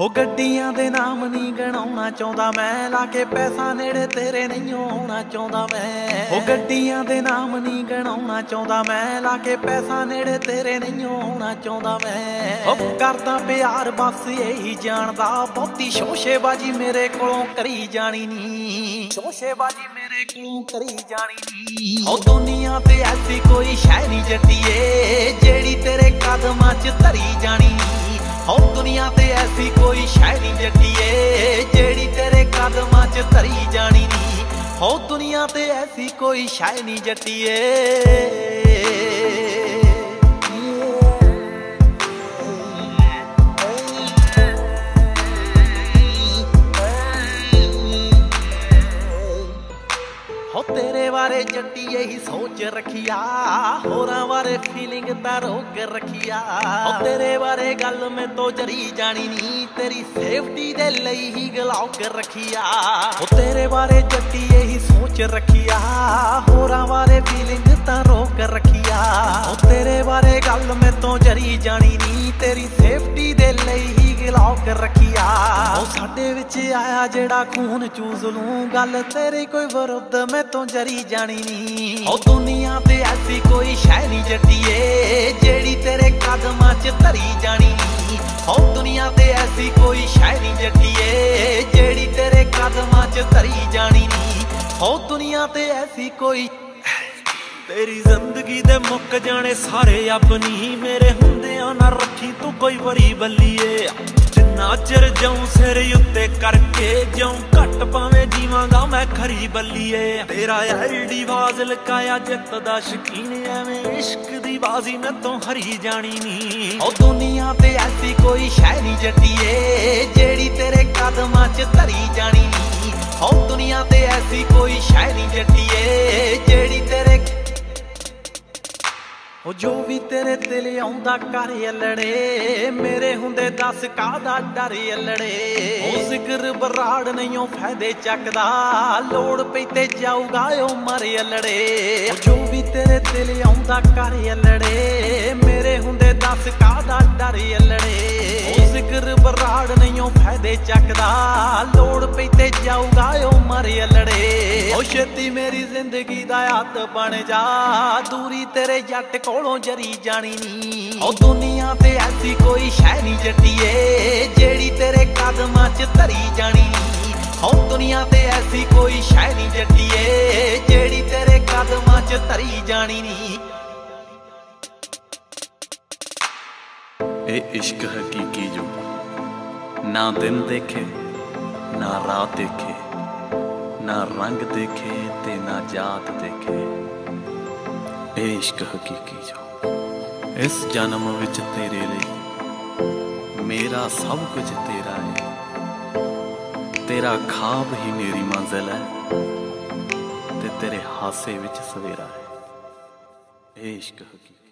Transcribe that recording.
ਹੋ ਗੱਡੀਆਂ ਦੇ ਨਾਮ ਨਹੀਂ ਗਣਾਉਣਾ ਚਾਹੁੰਦਾ ਮੈਂ, ਲਾ ਕੇ ਪੈਸਾ ਨੇੜੇ ਤੇਰੇ ਨਹੀਂ ਆਉਣਾ ਚਾਹੁੰਦਾ ਮੈਂ। ਹੋ ਗੱਡੀਆਂ ਦੇ ਨਾਮ ਨਹੀਂ ਗਣਾਉਣਾ ਚਾਹੁੰਦਾ ਮੈਂ, ਲਾ ਕੇ ਪੈਸਾ ਨੇੜੇ ਤੇਰੇ ਨਹੀਂ ਆਉਣਾ ਚਾਹੁੰਦਾ ਮੈਂ। ਹੋ ਕਰਦਾ ਪਿਆਰ, ਬਸ ਇਹੀ ਜਾਣਦਾ, ਬਹੁਤੀ ਸ਼ੋਸ਼ੇਬਾਜੀ ਮੇਰੇ ਕੋਲੋਂ ਕਰੀ ਜਾਣੀ ਨਹੀਂ। ਸ਼ੋਸ਼ੇਬਾਜੀ ਮੇਰੇ ਕੋਲੋਂ ਕਰੀ ਜਾਣੀ ਨਹੀਂ। ਹੋ ਦੁਨੀਆ ਤੇ ਐਸੀ ਕੋਈ ਸ਼ੈ ਨਹੀਂ ਜੱਟੀਏ, ਜਿਹੜੀ ਤੇਰੇ ਕਦਮਾਂ 'ਚ ਧਰੀ ਜਾਣੀ। ਹੋ ਦੁਨੀਆ ਤੇ ਐਸੀ ਕੋਈ ਸ਼ੈ ਨਹੀਂ ਜੱਟੀਏ, ਜਿਹੜੀ ਤੇਰੇ ਕਦਮਾਂ 'ਚ ਧਰੀ ਜਾਣੀ ਨੀ। ਹੋ ਦੁਨੀਆ ਤੇ ਐਸੀ ਕੋਈ ਸ਼ੈ ਨਹੀਂ ਜੱਟੀਏ। ਬਾਰੇ ਜੱਟੀ ਇਹੀ ਸੋਚ ਰਖਿਆ। ਹੋਰਾਂ ਬਾਰੇ ਫੀਲਿੰਗ ਤਾਂ ਰੋਕ ਰਖਿਆ। ਹੋ ਤੇਰੇ ਬਾਰੇ ਗੱਲ ਮੈਂ ਤੋ ਜਰੀ ਜਾਣੀ ਨਹੀਂ ਤੇਰੀ ਸੇਫਟੀ ਦੇ ਲਈ ਹੀ ਗਲਾਉ ਕੇ ਰਖਿਆ ਤੇਰੇ ਬਾਰੇ ਜੱਟੀ ਇਹੀ ਸੋਚ ਰਖਿਆ। ਹੋਰਾਂ ਬਾਰੇ ਫੀਲਿੰਗ ਤਾਂ ਰੋਕ ਰਖਿਆ। ਹੋ ਤੇਰੇ ਬਾਰੇ ਗੱਲ ਮੈਂ ਤੋ ਜਰੀ ਜਾਣੀ ਨਹੀਂ ਤੇਰੀ ਸੇਫਟੀ ਦੇ ਲਈ ਹੀ ਗਲਾਉ ਉਹ ਸਾਡੇ ਵਿੱਚ ਆਇਆ ਜਿਹੜਾ ਖੂਨ ਚੂਸ ਲੂੰ। ਗੱਲ ਤੇਰੀ ਕੋਈ ਵਿਰੁੱਧ ਮੈਂ ਤੋਂ ਜਰੀ ਜਾਣੀ ਨਹੀਂ। ਉਹ ਦੁਨੀਆ ਤੇ ਐਸੀ ਕੋਈ ਸ਼ੈ ਨਹੀਂ ਜੱਟੀਏ, ਜਿਹੜੀ ਤੇਰੇ ਕਦਮਾਂ 'ਚ ਧਰੀ ਜਾਣੀ ਨਹੀਂ। ਉਹ ਦੁਨੀਆ ਤੇ ਐਸੀ ਕੋਈ ਸ਼ੈ ਨਹੀਂ ਜੱਟੀਏ, ਜਿਹੜੀ ਤੇਰੇ ਕਦਮਾਂ 'ਚ ਧਰੀ ਜਾਣੀ ਨਹੀਂ। ਉਹ ਦੁਨੀਆ ਤੇ ਐਸੀ ਕੋਈ ਤੇਰੀ ਜ਼ਿੰਦਗੀ ਦੇ ਮੁੱਕ ਜਾਣੇ ਸਾਰੇ ਆਪਣੀ। ਮੇਰੇ ਹੁੰਦਿਆਂ ਨਾ ਰੱਖੀ ਤੂੰ ਕੋਈ ਵਰੀ ਬੱਲੀਏ। ਜਿੰਨਾ ਜਾਉਂ ਸਿਰ ਉੱਤੇ ਕਰਕੇ ਜਾਉਂ ਘੱਟ ਪਾਵੇਂ ਜੀਵਾਂਗਾ ਮੈਂ ਖਰੀ ਬੱਲੀਏ। ਤੇਰਾ ਐਲਡੀ ਬਾਜ਼ ਲਕਾਇਆ ਜਿੱਤ ਦਾ ਸ਼ਕੀਨ ਐਵੇਂ ਇਸ਼ਕ ਦੀ ਬਾਜ਼ੀ ਮੈਂ ਤੋਂ ਹਰੀ ਜਾਣੀ ਨੀ ਉਹ ਦੁਨੀਆ ਤੇ ਐਸੀ ਕੋਈ ਸ਼ੈ ਨਹੀਂ ਜੱਟੀਏ, ਜਿਹੜੀ ਤੇਰੇ ਕਦਮਾਂ 'ਚ ਧਰੀ ਜਾਣੀ ਨੀ ਉਹ ਦੁਨੀਆ ਤੇ ਐਸੀ ਕੋਈ ਸ਼ੈ ਨਹੀਂ ਜੱਟੀਏ, ਜਿਹੜੀ ਤੇਰੇ ਉਹ ਜੋ ਵੀ ਤੇਰੇ ਦਿਲ ਆਉਂਦਾ ਕਰ ਅਲੜੇ, ਮੇਰੇ ਹੁੰਦੇ ਦੱਸ ਕਾਦਾ ਡਰ ਅਲੜੇ? ਉਹ ਜ਼ਿਕਰ ਬਰਾੜ ਨਹੀਂ ਉਹ ਫਾਇਦੇ ਚੱਕਦਾ, ਲੋੜ ਪਈ ਤੇ ਜਾਊਗਾ ਉਹ ਮਰ ਅਲੜੇ। ਜੋ ਵੀ ਤੇਰੇ ਦਿਲ ਆਉਂਦਾ ਕਰ ਅਲੜੇ। ਮੇਰੇ ਹੁੰਦੇ ਦੱਸ ਕਾਦਾ ਡਰ ਅਲੜੇ। ਉਹ ਜ਼ਿਕਰ ਬਰਾੜ ਨਹੀਂ ਉਹ ਫਾਇਦੇ ਚੱਕਦਾ। ਲੋੜ ਪਈ ਤੇ ਜਾਊਗਾ ਉਹ ਮਰ ਅਲੜੇ। ਉਹ ਛੇਤੀ ਮੇਰੀ ਜ਼ਿੰਦਗੀ ਦਾ ਹੱਥ ਬਣ ਜਾ। ਦੂਰੀ ਤੇਰੇ ਜੱਟ ਕੋਲੋਂ ਜਰੀ ਜਾਣੀ ਨੀ। ਉਹ ਦੁਨੀਆ ਤੇ ਐਸੀ ਕੋਈ ਸ਼ੈ ਨਹੀਂ ਜੱਟੀਏ, ਜਿਹੜੀ ਤੇਰੇ ਕਦਮਾਂ 'ਚ ਧਰੀ ਜਾਣੀ ਨੀ। ਉਹ ਦੁਨੀਆ ਤੇ ਐਸੀ ਕੋਈ ਸ਼ੈ ਨਹੀਂ ਜੱਟੀ। ਜਾਣੀ ਨੀ। ਇਹ ਇਸ਼ਕ ਹਕੀਕੀ ਜੋ ਨਾ ਦਿਨ ਦੇਖੇ, ਨਾ ਰਾਤ ਦੇਖੇ, ਨਾ ਰੰਗ ਦੇਖੇ ਤੇ ਨਾ ਜਾਤ ਦੇਖੇ। ਇਹ ਇਸ਼ਕ ਹਕੀਕੀ ਜੋ ਇਸ ਜਨਮ ਵਿੱਚ ਤੇਰੇ ਲਈ, ਮੇਰਾ ਸਭ ਕੁਝ ਤੇਰਾ ਹੈ ਤੇਰਾ ਖਾਬ ਹੀ ਮੇਰੀ ਮੰਜ਼ਿਲ ਹੈ ਤੇ ਤੇਰੇ ਹਾਸੇ ਵਿੱਚ ਸਵੇਰਾ ਹੈ ਇਹ ਇਸ਼ਕ ਹਕੀਕੀ